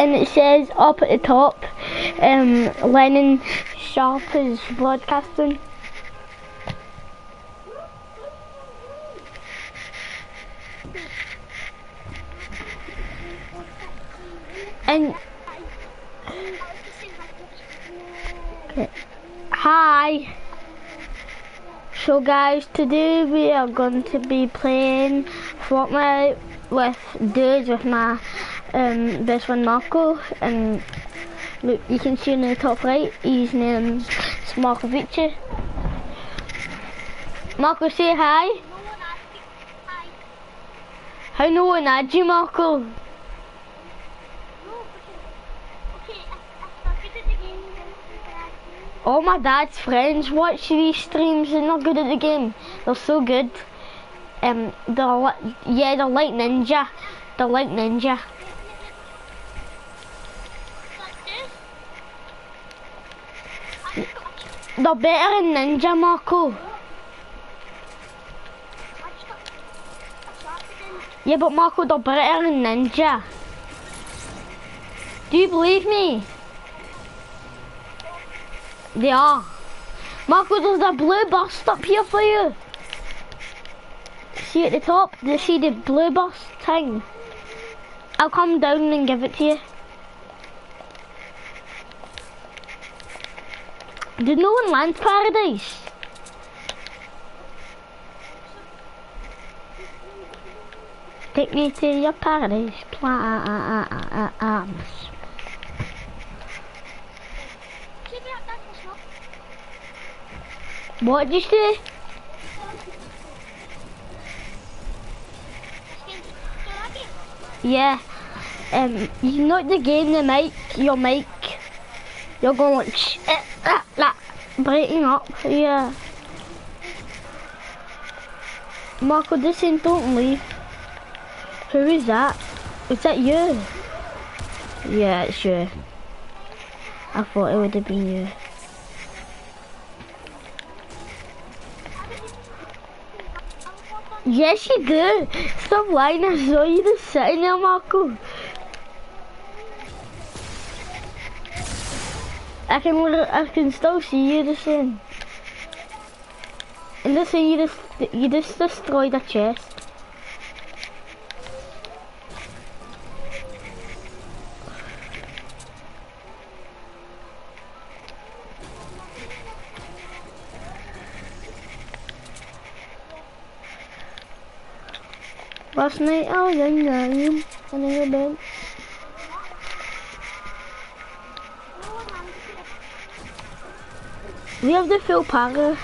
and it says up at the top, um, Lennon Sharp is broadcasting. And hi. So guys, today we are going to be playing Fortnite with dudes with my um, best friend Marco and look you can see in the top right his name's Markovici. Marco say hi. How no one had you Marco? All my dad's friends watch these streams. They're not good at the game. They're so good. Um, they're yeah, the light ninja. the light ninja. They're better than ninja, Marco. Yeah, but Marco, they're better than ninja. Do you believe me? They are. Marco, there's a blue bus up here for you. See at the top? Do you see the blue bus thing? I'll come down and give it to you. Did no one land paradise? Take me to your Paradise Palms. What did you say? Yeah. Um, you know the game, the mic, your mic, you're going like, sh- eh, like, breaking up, yeah. Marco, this ain't don't leave. Who is that? Is that you? Yeah, it's you. I thought it would have been you. Yes, you do. Stop lying. I saw you just sitting there, Marco. I can I can still see you just in. And listen, you just you just destroyed a chest. Last night I was in the room and in the bed. We have the full paga.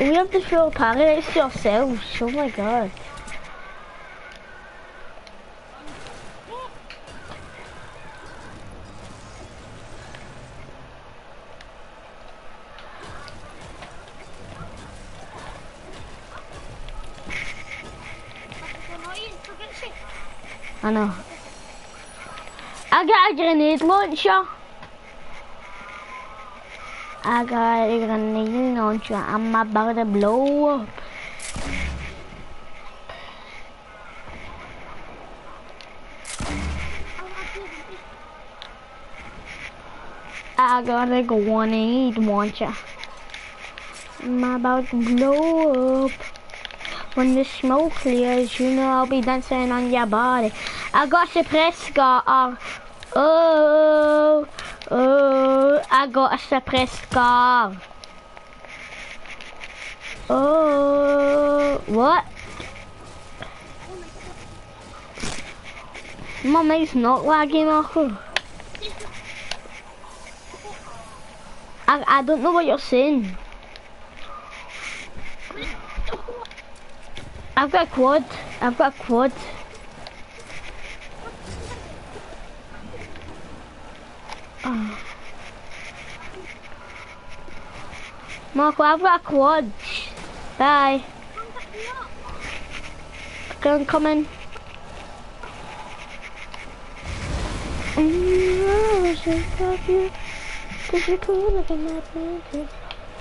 We have the full paradise to ourselves. Oh my god. Know. I got a grenade launcher. I got a grenade launcher. I'm about to blow up. I got a grenade launcher. I'm about to blow up. When the smoke clears, you know I'll be dancing on your body. I got suppressed scar. Oh, oh, I got a scar. Oh, what? My mic's not lagging, Marco. I, I don't know what you're saying. I've got a quad. I've got a quad. Marco, I've got a quad. Bye. Go and come in.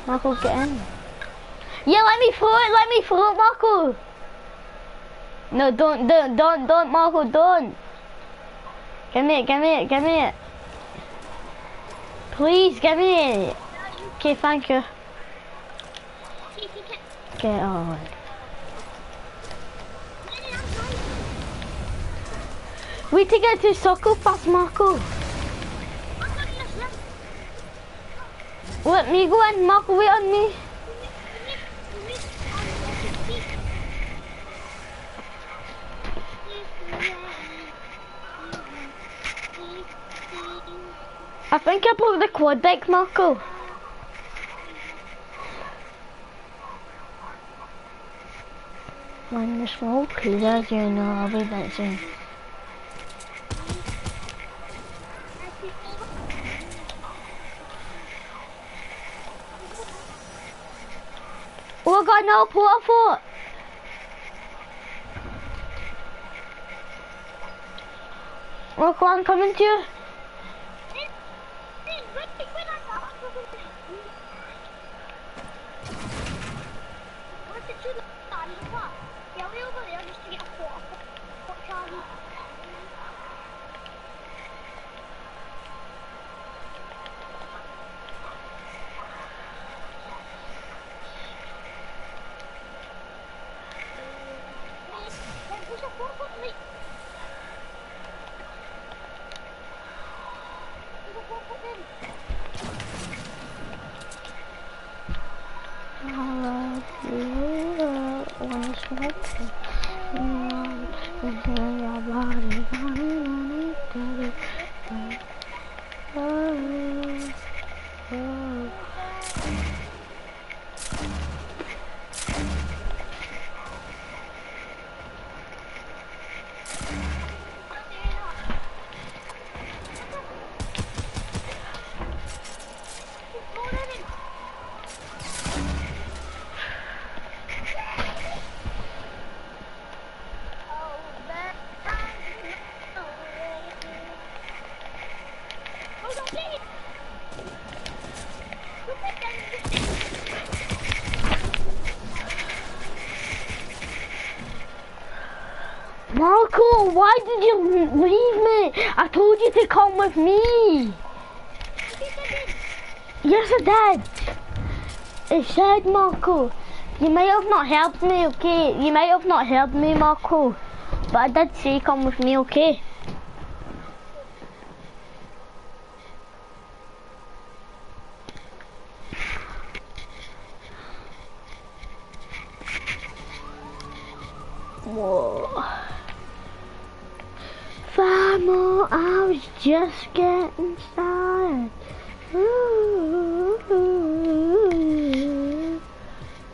Marco, get in. Yeah, let me throw it, let me throw it, Marco. No, don't, don't, don't, don't, Marco, don't. Give me it, give me it, give me it. Please, give me it. Okay, thank you. Get on. We to get to soccer fast, Marco. Let me go and Marco, wait on me. I think I broke the quad bike, Marco. When the smoke clears, you know I'll be back soon. Oh, I got no port for Look, I'm coming to you. Why did you leave me? I told you to come with me. Yes, I did. It said, Marco. You may have not helped me, okay? You may have not helped me, Marco. But I did say come with me, okay? Whoa. Famo, I was just getting started. Ooh,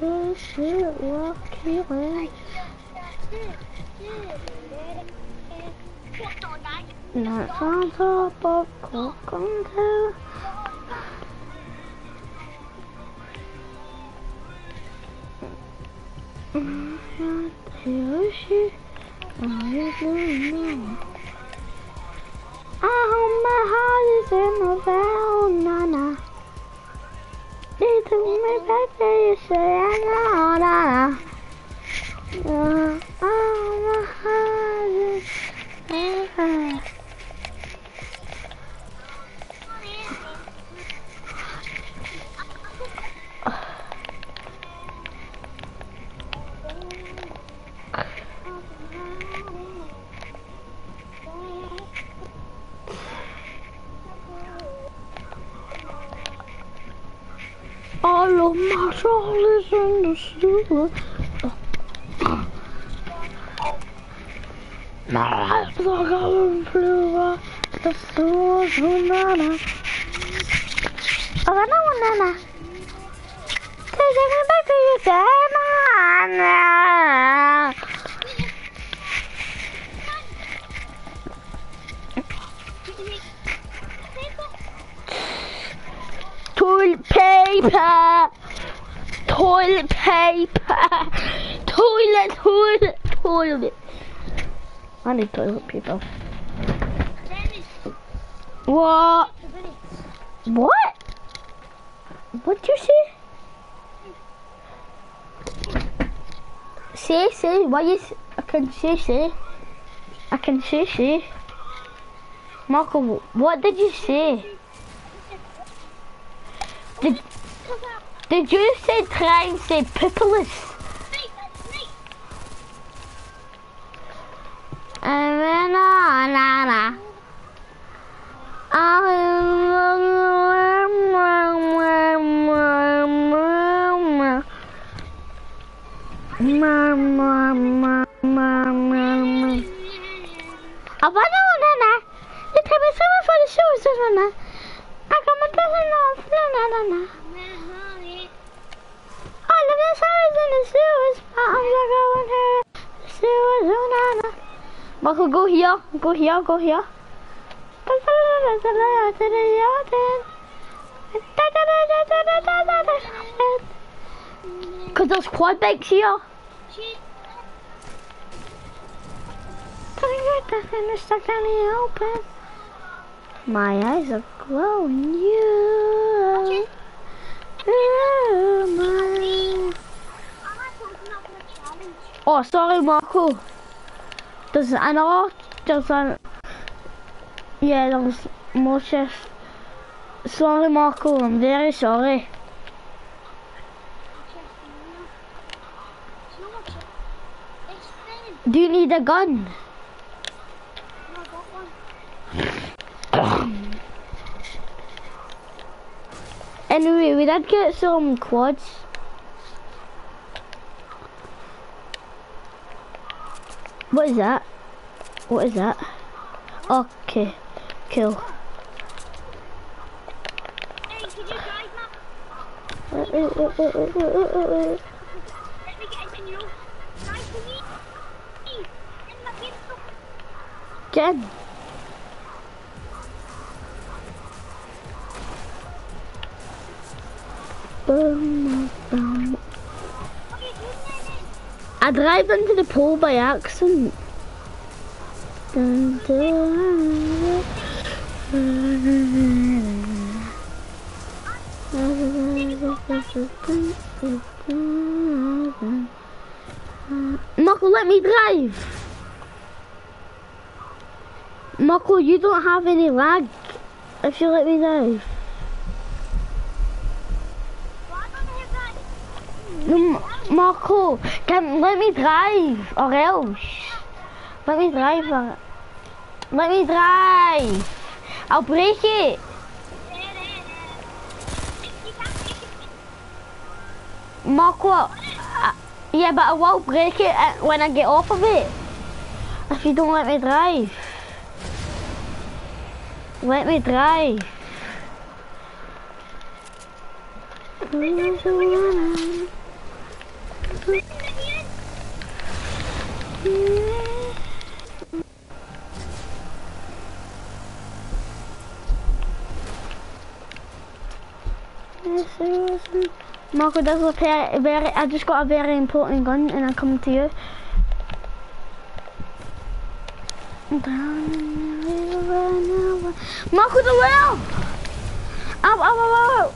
this is what killing. Nuts on top of coconut. Yoshi, I don't know. Hold my heart is in my veil, nana. They took me back there, you say I know, nana. Uh, oh, my heart is in my All of in the sewer. My eyes are going blue. The sewer's banana. Oh, no, banana. Taking me back to your banana. Toilet paper. Toilet paper. Toilet, toilet, toilet. I need toilet paper. What? What? What'd you say? say, say, why you, I can say, say. I can say, say. Marco, what did you say? Did, did you say try and say pipilis? Na na na na. Abana na na. Ito ba the the in the sewers, I'm going here. Sewers, na na. Michael, go here, go here, go here. Cause there's quad bikes here. stuck down in the open. My eyes are glowing. You. you my... Oh, sorry, Marco. There's another. There's an. Yeah, there's more chests. Sorry, Marco. I'm very sorry. Do you need a gun? anyway, we did get some quads. What is that? What is that? Okay, kill. Hey, can you drive, Matt? Let me get I drive into the pool by accident. Dun, dun, dun. Marco, let me drive. Marco, you don't have any lag if you let me drive. Well, I don't have that. No, Marco, can let me drive or else. Let me drive. Let me drive. I'll break it. Marco, yeah, but I will break it uh, when I get off of it. If you don't let me drive. Let me drive. Marco, there's a pair, very, I just got a very important gun and I'm coming to you. Marco, the well! Ow, ow, ow, ow!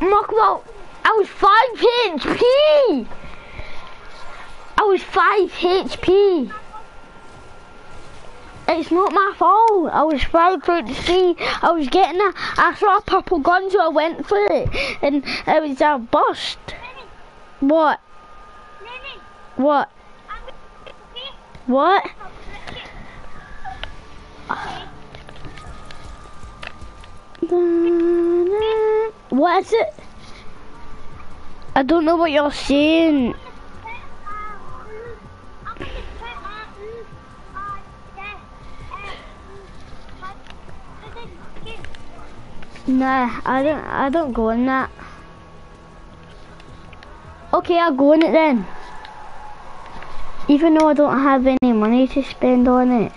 Marco, I was 5 HP! I was 5 HP! It's not my fault. I was 5 HP. I was getting a, I saw a purple gun so I went for it. And it was a bust. What? What? What? What is it? I don't know what you're saying. Nah, I don't. I don't go in that. Okay, I'll go in it then. Even though I don't have any money to spend on it.